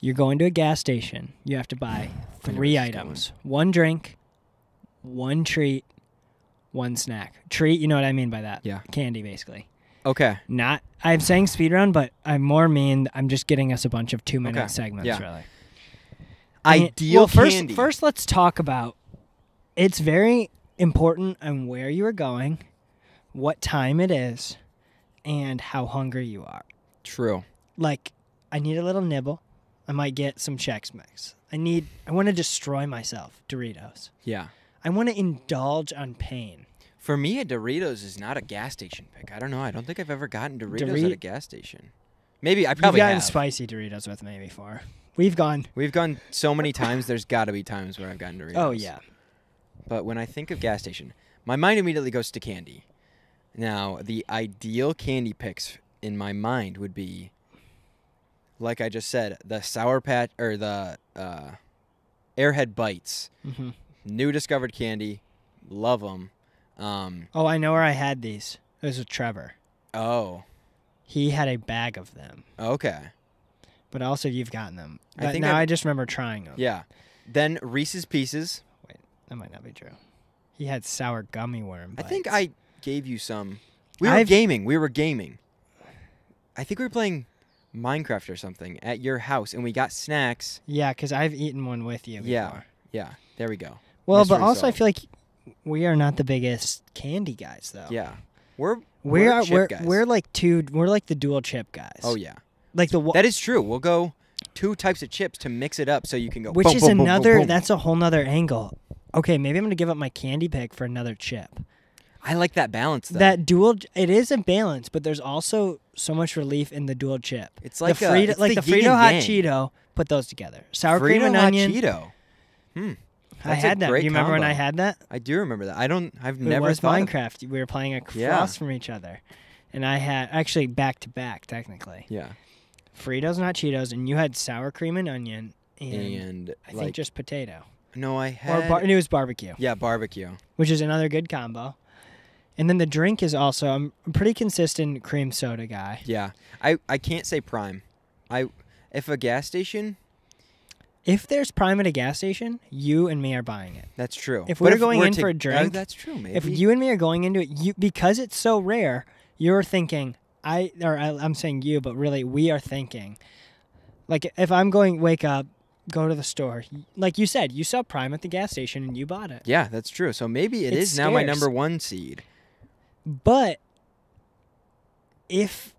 You're going to a gas station. You have to buy three items: one drink, one treat, one snack. Treat, you know what I mean by that? Yeah. Candy, basically. Okay. Not. I'm saying speed run, but I'm more mean I'm just getting us a bunch of two minute Okay, segments. yeah. Really. Ideal well, first, candy. First, let's talk about. It's very important on where you are going, what time it is, and how hungry you are. True. Like, I need a little nibble. I might get some Chex Mix. I need. I want to destroy myself. Doritos. Yeah. I want to indulge on pain. For me, a Doritos is not a gas station pick. I don't know. I don't think I've ever gotten Doritos Dori- at a gas station. Maybe I You've probably gotten have. spicy Doritos with me before. We've gone. We've gone so many times. There's got to be times where I've gotten oh, Doritos. Oh yeah. But when I think of gas station, my mind immediately goes to candy. Now, the ideal candy picks in my mind would be, like I just said, the Sour Patch or the uh, Airhead Bites, hmm new discovered candy, love them. Um, Oh, I know where I had these. It was with Trevor. oh, He had a bag of them. okay, But also, you've gotten them. I think now I've- I just remember trying them. yeah. Then Reese's Pieces. Wait, that might not be true. He had sour gummy worm. I think. I gave you some. We were I've- gaming. We were gaming. I think we were playing Minecraft or something at your house, and we got snacks. Yeah, because I've eaten one with you. Before. Yeah. Yeah, there we go. Well, but Mystery also I feel like we are not the biggest candy guys, though. Yeah, we're We we're We're guys. we're like two. We're like the dual chip guys. oh yeah, Like the that is true. We'll go two types of chips to mix it up, so you can go. which boom, is boom, another. boom. That's a whole nother angle. Okay, maybe I'm gonna give up my candy pick for another chip. I like that balance. Though. That dual. It is a balance, but there's also so much relief in the dual chip. it's like the a, Frito, it's like the, the, Frito hot yang. Cheeto. Put those together. Sour Frito cream and hot onion. Cheeto. Hmm. I That's a had that. great You remember when I had that? I do remember that. I don't. I've It never was thought. Of, Minecraft. We were playing across Yeah. from each other, and I had actually back to back technically. yeah, Fritos, not Cheetos, and you had sour cream and onion, and, and I like think just potato no, I or had bar- and it was barbecue, yeah barbecue. which is another good combo. And then the drink is also I'm a pretty consistent cream soda guy. Yeah, I I can't say prime. I if a gas station, If there's Prime at a gas station, you and me are buying it. that's true. If we're going in for a uh, drink, that's true. Maybe If you and me are going into it, you because it's so rare, you're thinking I or I, I'm saying you, but really we are thinking. Like if I'm going, wake up, go to the store. Like you said, you saw Prime at the gas station and you bought it. Yeah, that's true. So maybe it It's is now my number one seed. But if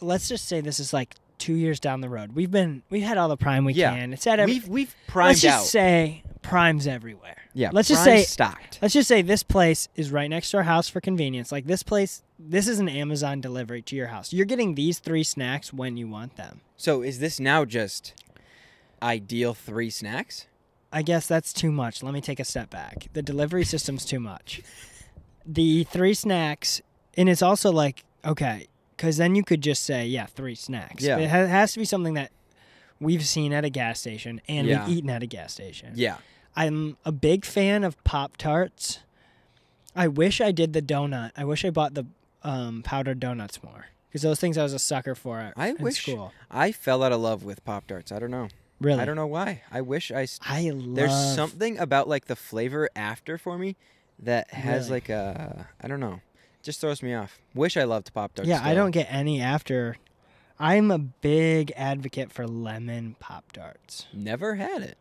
let's just say this is like two years down the road, we've been we've had all the Prime we Yeah. can. It's at every. We've we've primed let's just out. say Prime's everywhere. yeah, let's just say- stocked. Let's just say this place is right next to our house for convenience. Like this place, this is an Amazon delivery to your house. You're getting these three snacks when you want them. So is this now just ideal three snacks? I guess that's too much. Let me take a step back. The delivery system's too much. The three snacks, and it's also like, okay, because then you could just say, yeah, three snacks. Yeah. But It has to be something that we've seen at a gas station and Yeah. we've eaten at a gas station. Yeah. I'm a big fan of Pop Tarts. I wish I did the donut. I wish I bought the um, powdered donuts more because those things I was a sucker for at, I wish- school. I fell out of love with Pop Tarts. I don't know. Really, I don't know why. I wish I. I love. There's something about like the flavor after for me that has Really? like a I don't know. Just throws me off. Wish I loved Pop Tarts. Yeah, I don't get any after. I'm a big advocate for lemon Pop Tarts. Never had it.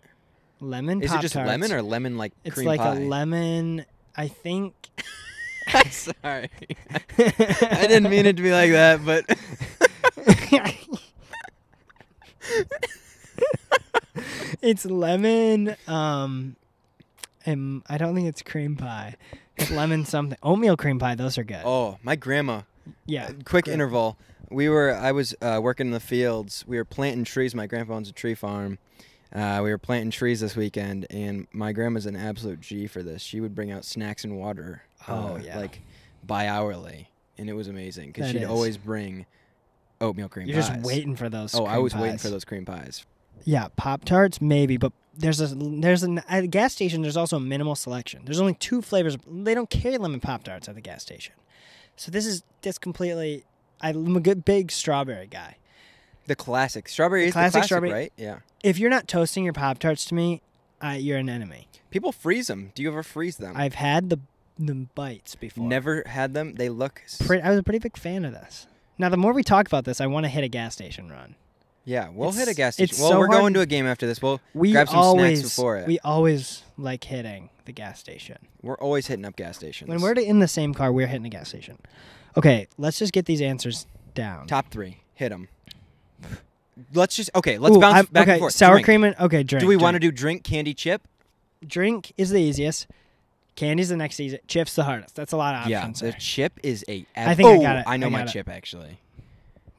Lemon Is Pop it just lemon or lemon like It's cream like pie? a lemon. I think. Sorry, I didn't mean it to be like that, but it's lemon. Um, and I don't think it's cream pie. It's lemon something. Oatmeal cream pie. Those are good. oh, my grandma. yeah. Uh, quick Great. interval. We were I was uh, working in the fields. We were planting trees. My grandpa owns a tree farm. Uh, we were planting trees this weekend, and my grandma's an absolute G for this. She would bring out snacks and water. Oh, uh, yeah. like bi-hourly, and it was amazing because she'd is. always bring oatmeal cream You're pies. just waiting for those. Oh, I was waiting for those cream pies. Yeah, Pop Tarts maybe, but there's a there's an at a gas station. There's also a minimal selection. There's only two flavors. They don't carry lemon Pop Tarts at the gas station, so this is this completely. I'm a good big strawberry guy. The classic strawberry The is classic the classic, strawberry- right? Yeah. if you're not toasting your Pop Tarts to me, uh, you're an enemy. People freeze them. Do you ever freeze them? I've had the the bites before. Never had them. They look. I was a pretty big fan of this. Now, the more we talk about this, I want to hit a gas station run. Yeah, we'll hit a it's- gas it's station. Well, so we're hard- going to a game after this. We'll We grab some always snacks before it. we always like hitting the gas station. we're always hitting up gas stations. When we're in the same car, we're hitting a gas station. Okay, let's just get these answers down. top three, hit them. Let's just okay. Let's Ooh, bounce I'm- back okay, and forth. sour Drink. cream and okay, drink. Do we want to do drink, candy, chip? drink? Is the easiest. Candy's the next easy. Chips the hardest. That's a lot of options. Yeah, the there. chip is a. I think I oh, got it. I know I my it. chip actually.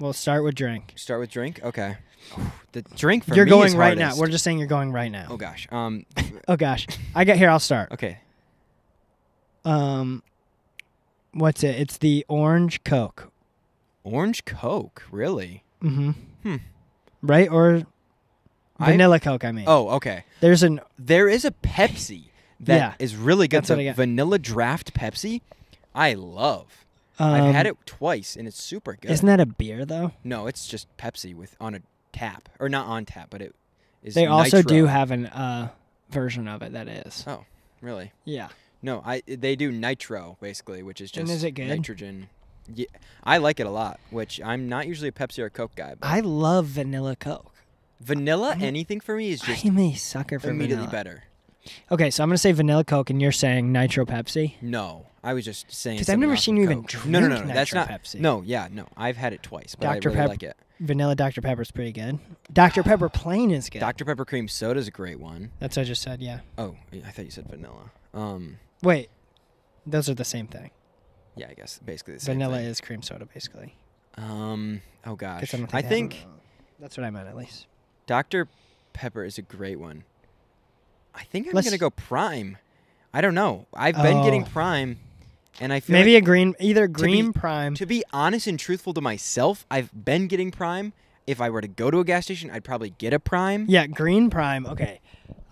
We'll start with drink. Start with drink. Okay. The drink for you're me going is right now. We're just saying you're going right now. Oh gosh. Um. Oh gosh, I got here. I'll start. Okay. Um, what's it? It's the orange Coke. Orange Coke. Really? Mm-hmm. Hmm. Right or I- vanilla Coke? I mean. Oh, okay. there's an There is a Pepsi that is Yeah. really good. That's The I got. vanilla draft Pepsi, I love. Um, I've had it twice and it's super good. Isn't that a beer though? no, it's just Pepsi with on a tap or not on tap, but it is. They also do have an uh version of it that is. Oh, really? Yeah. No, I they do nitro basically, which is just is nitrogen. Yeah, I like it a lot. Which I'm not usually a Pepsi or Coke guy, but I love vanilla Coke. vanilla I'm- anything for me is just I'm a sucker for immediately vanilla. better. Okay, so I'm gonna say vanilla Coke, and you're saying nitro Pepsi. No, I was just saying. Because I've never seen you even drink No, no, no, no. That's not. Pepsi. No, yeah, no. I've had it twice, but Dr. I really Pep- like it. Vanilla Dr Pepper's pretty good. Dr Pepper plain is good. Dr Pepper cream soda is a great one. That's what I just said. Yeah. Oh, I thought you said vanilla. Um, Wait, those are the same thing. yeah, I guess basically the same Vanilla thing. is cream soda, basically. Um, oh gosh, I, don't I think that's what I meant at least. Dr Pepper is a great one. I think I'm Let's- gonna go prime. I don't know. I've been oh. getting Oh. prime, and I feel Maybe like, a green, either green prime. to be honest and truthful to myself, I've been getting prime. If I were to go to a gas station, I'd probably get a prime. yeah, green prime. Okay,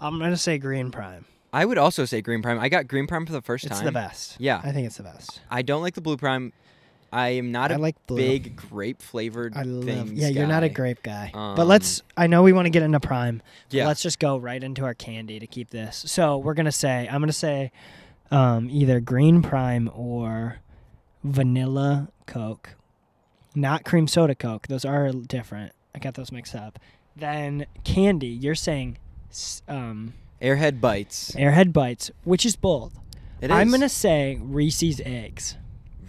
I'm gonna say green prime. I would also say green prime. I got green prime for the first It's time. the best. Yeah. I think it's the best. I don't like the blue prime. I am not I a like blue. big grape flavored I love. Yeah, you're not a grape guy. but Um, let's. I know we want to get into prime. but Yeah. Let's just go right into our candy to keep this. So we're gonna say. I'm gonna say, um, either green prime or vanilla Coke, not cream soda Coke. Those are different. I got those mixed up. Then candy. You're saying, um, Airhead bites. Airhead bites, which is bold. It I'm gonna say Reese's eggs.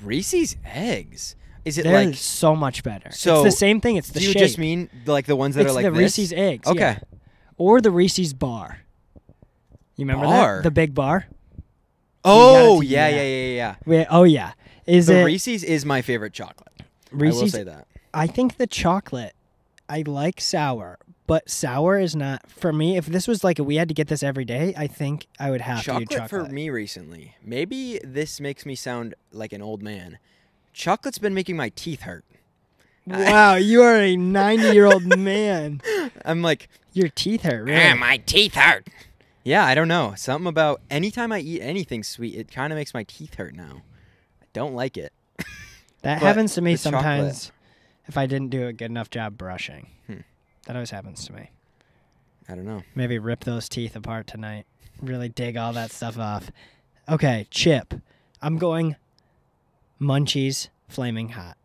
Reese's eggs. Is it They're like? so much better. So, it's the same thing. It's the do you shape. just mean like the ones that it's are like the this? Reese's eggs. Okay. yeah. Or the Reese's bar. You remember Bar? that? The big bar. Oh yeah, yeah. yeah, yeah, yeah. Oh yeah. Is the it Reese's is my favorite chocolate. Reese's, I will say that. I think the chocolate. I like sour, but sour is not for me. If this was like we had to get this every day, I think I would have to Chocolate, do chocolate. for me recently. Maybe this makes me sound like an old man. Chocolate's been making my teeth hurt. Wow, you are a 90 year old man. I'm like, Your teeth hurt, really. ah, my teeth hurt. Yeah, I don't know. Something about anytime I eat anything sweet, it kind of makes my teeth hurt now. I don't like it. That But happens to me the chocolate- sometimes if I didn't do a good enough job brushing. Hmm. That always happens to me. I don't know. Maybe rip those teeth apart tonight. Really dig all that stuff off. Okay, chip. I'm going Munchies Flaming Hot.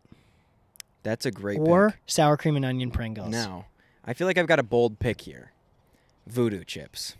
That's a great or pick. sour cream and onion Pringles. Now, I feel like I've got a bold pick here. Voodoo chips.